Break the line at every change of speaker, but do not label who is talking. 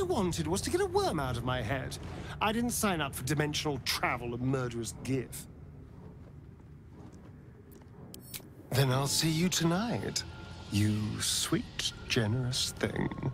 I wanted was to get a worm out of my head. I didn't sign up for dimensional travel and murderous gith. Then I'll see you tonight. You sweet, generous thing.